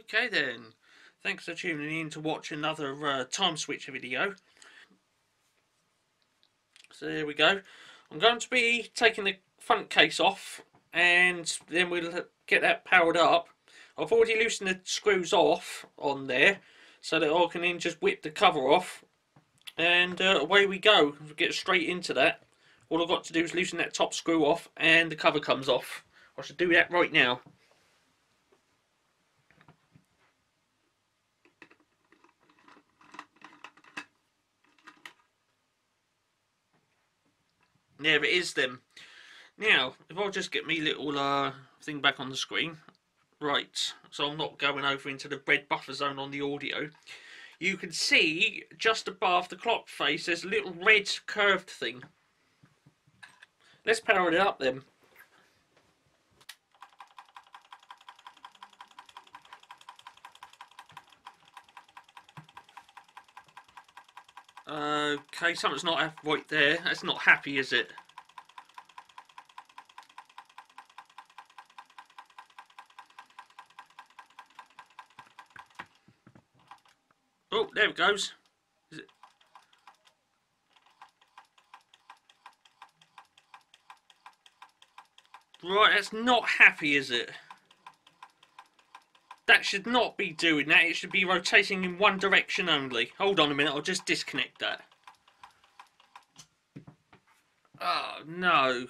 Okay then. Thanks for tuning in to watch another uh, time switcher video. So there we go. I'm going to be taking the front case off and then we'll get that powered up. I've already loosened the screws off on there so that I can then just whip the cover off and uh, away we go. We'll get straight into that. All I've got to do is loosen that top screw off and the cover comes off. I should do that right now. There it is then. Now, if I'll just get me little uh, thing back on the screen. Right, so I'm not going over into the red buffer zone on the audio. You can see just above the clock face there's a little red curved thing. Let's power it up then. Okay, something's not right there. That's not happy, is it? Oh, there it goes. Is it? Right, that's not happy, is it? That should not be doing that. It should be rotating in one direction only. Hold on a minute, I'll just disconnect that. Oh, no.